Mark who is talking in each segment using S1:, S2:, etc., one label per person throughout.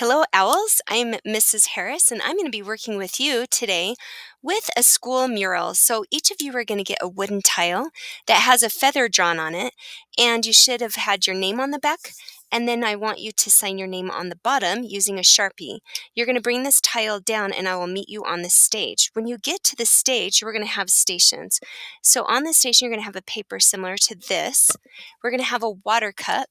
S1: Hello, Owls. I'm Mrs. Harris, and I'm going to be working with you today with a school mural. So each of you are going to get a wooden tile that has a feather drawn on it, and you should have had your name on the back. And then I want you to sign your name on the bottom using a Sharpie. You're going to bring this tile down, and I will meet you on the stage. When you get to the stage, we're going to have stations. So on the station, you're going to have a paper similar to this. We're going to have a water cup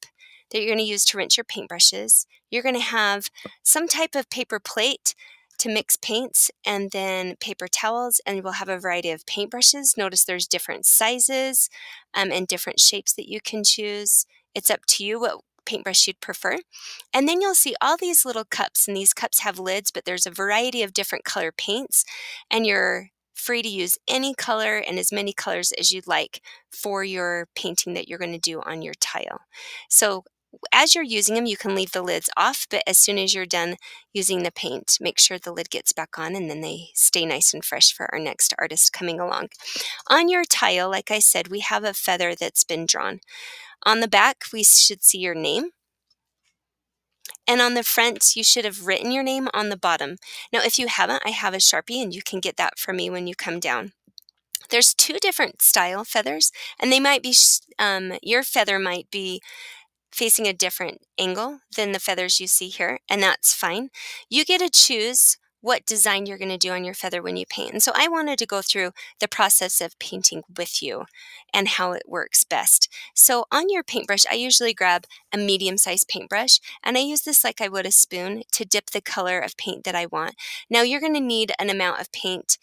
S1: that you're going to use to rinse your paintbrushes. You're going to have some type of paper plate to mix paints and then paper towels and we'll have a variety of paintbrushes. Notice there's different sizes um, and different shapes that you can choose. It's up to you what paintbrush you'd prefer. And then you'll see all these little cups and these cups have lids but there's a variety of different color paints and you're free to use any color and as many colors as you'd like for your painting that you're going to do on your tile. So as you're using them, you can leave the lids off, but as soon as you're done using the paint, make sure the lid gets back on and then they stay nice and fresh for our next artist coming along. On your tile, like I said, we have a feather that's been drawn. On the back, we should see your name. And on the front, you should have written your name on the bottom. Now, if you haven't, I have a Sharpie and you can get that for me when you come down. There's two different style feathers, and they might be, um, your feather might be facing a different angle than the feathers you see here, and that's fine. You get to choose what design you're going to do on your feather when you paint. And so I wanted to go through the process of painting with you and how it works best. So on your paintbrush, I usually grab a medium-sized paintbrush and I use this like I would a spoon to dip the color of paint that I want. Now you're going to need an amount of paint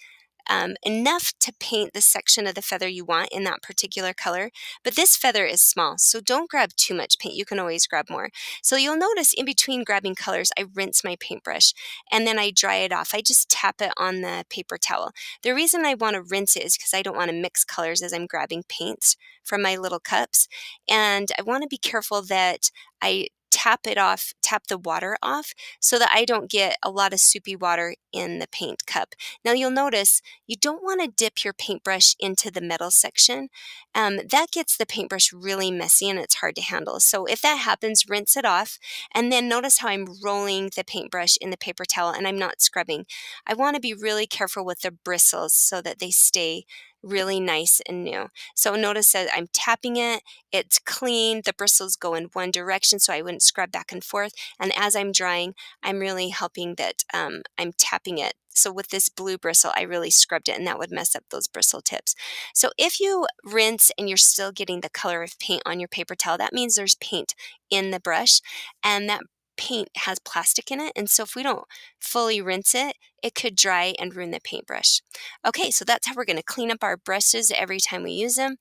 S1: um, enough to paint the section of the feather you want in that particular color. But this feather is small, so don't grab too much paint. You can always grab more. So you'll notice in between grabbing colors, I rinse my paintbrush and then I dry it off. I just tap it on the paper towel. The reason I want to rinse it is because I don't want to mix colors as I'm grabbing paints from my little cups. And I want to be careful that I tap it off, tap the water off so that I don't get a lot of soupy water in the paint cup. Now you'll notice you don't want to dip your paintbrush into the metal section. Um, that gets the paintbrush really messy and it's hard to handle. So if that happens, rinse it off and then notice how I'm rolling the paintbrush in the paper towel and I'm not scrubbing. I want to be really careful with the bristles so that they stay really nice and new. So notice that I'm tapping it, it's clean, the bristles go in one direction so I wouldn't scrub back and forth. And as I'm drying, I'm really helping that um, I'm tapping it. So with this blue bristle, I really scrubbed it and that would mess up those bristle tips. So if you rinse and you're still getting the color of paint on your paper towel, that means there's paint in the brush and that paint has plastic in it. And so if we don't fully rinse it, it could dry and ruin the paintbrush. Okay, so that's how we're going to clean up our brushes every time we use them.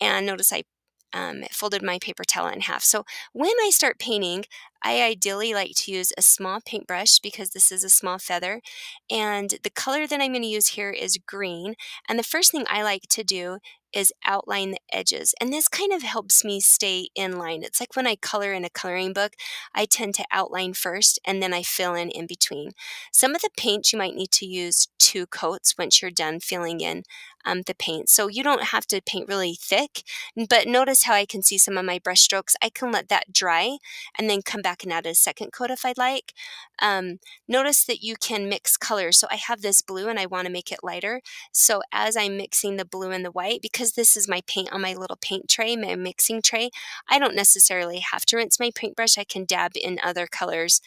S1: And notice I um, folded my paper towel in half. So when I start painting, I ideally like to use a small paintbrush because this is a small feather. And the color that I'm going to use here is green. And the first thing I like to do is outline the edges. And this kind of helps me stay in line. It's like when I color in a coloring book, I tend to outline first and then I fill in in between. Some of the paint you might need to use two coats once you're done filling in um, the paint. So you don't have to paint really thick, but notice how I can see some of my brush strokes. I can let that dry and then come back and add a second coat if I'd like. Um, notice that you can mix colors. So I have this blue and I want to make it lighter. So as I'm mixing the blue and the white, because because this is my paint on my little paint tray, my mixing tray, I don't necessarily have to rinse my paintbrush. I can dab in other colors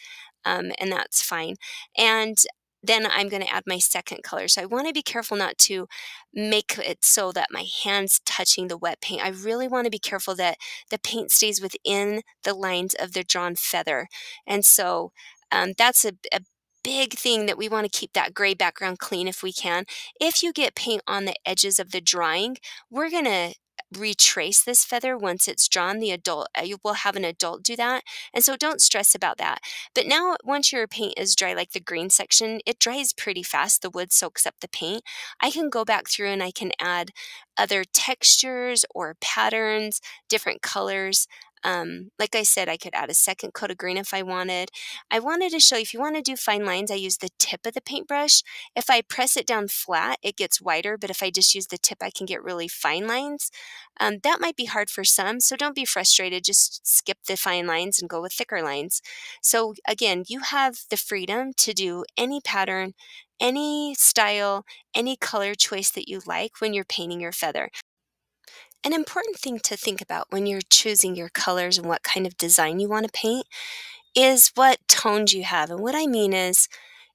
S1: um, and that's fine. And then I'm going to add my second color. So I want to be careful not to make it so that my hand's touching the wet paint. I really want to be careful that the paint stays within the lines of the drawn feather. And so um, that's a, a big thing that we want to keep that gray background clean if we can. If you get paint on the edges of the drawing, we're going to retrace this feather once it's drawn. The adult uh, you will have an adult do that and so don't stress about that. But now once your paint is dry like the green section it dries pretty fast. The wood soaks up the paint. I can go back through and i can add other textures or patterns different colors Um, like I said, I could add a second coat of green if I wanted. I wanted to show you, if you want to do fine lines, I use the tip of the paintbrush. If I press it down flat, it gets wider, but if I just use the tip, I can get really fine lines. Um, that might be hard for some, so don't be frustrated. Just skip the fine lines and go with thicker lines. So again, you have the freedom to do any pattern, any style, any color choice that you like when you're painting your feather. An important thing to think about when you're choosing your colors and what kind of design you want to paint is what tones you have. And what I mean is,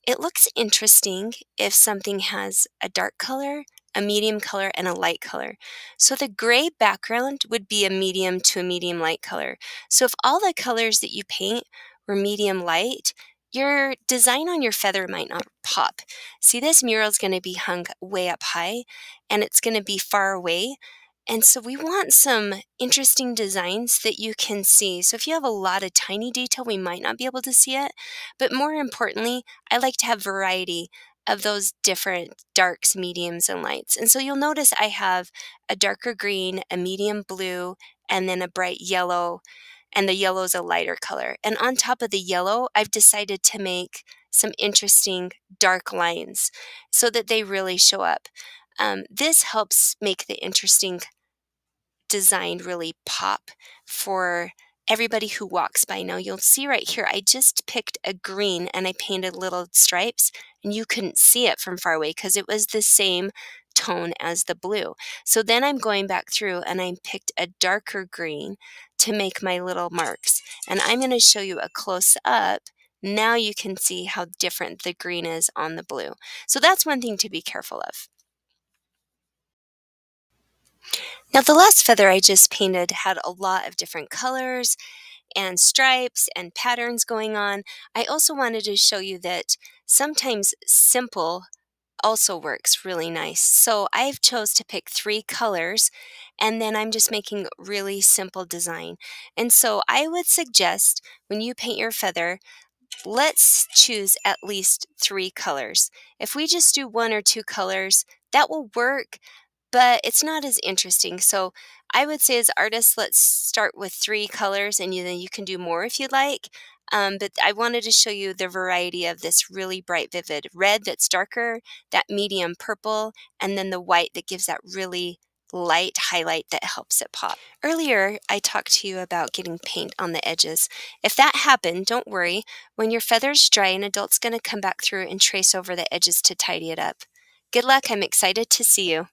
S1: it looks interesting if something has a dark color, a medium color, and a light color. So the gray background would be a medium to a medium light color. So if all the colors that you paint were medium light, your design on your feather might not pop. See, this mural is going to be hung way up high and it's going to be far away. And so we want some interesting designs that you can see. So if you have a lot of tiny detail, we might not be able to see it. But more importantly, I like to have variety of those different darks, mediums, and lights. And so you'll notice I have a darker green, a medium blue, and then a bright yellow. And the yellow is a lighter color. And on top of the yellow, I've decided to make some interesting dark lines so that they really show up. Um, this helps make the interesting design really pop for everybody who walks by. Now you'll see right here, I just picked a green and I painted little stripes and you couldn't see it from far away because it was the same tone as the blue. So then I'm going back through and I picked a darker green to make my little marks. And I'm going to show you a close up. Now you can see how different the green is on the blue. So that's one thing to be careful of. Now the last feather I just painted had a lot of different colors and stripes and patterns going on. I also wanted to show you that sometimes simple also works really nice. So I've chose to pick three colors and then I'm just making really simple design. And so I would suggest when you paint your feather, let's choose at least three colors. If we just do one or two colors, that will work, but it's not as interesting. So I would say as artists, let's start with three colors and you, then you can do more if you'd like. Um, but I wanted to show you the variety of this really bright, vivid red that's darker, that medium purple, and then the white that gives that really light highlight that helps it pop. Earlier, I talked to you about getting paint on the edges. If that happened, don't worry. When your feather's dry, an adult's going to come back through and trace over the edges to tidy it up. Good luck. I'm excited to see you.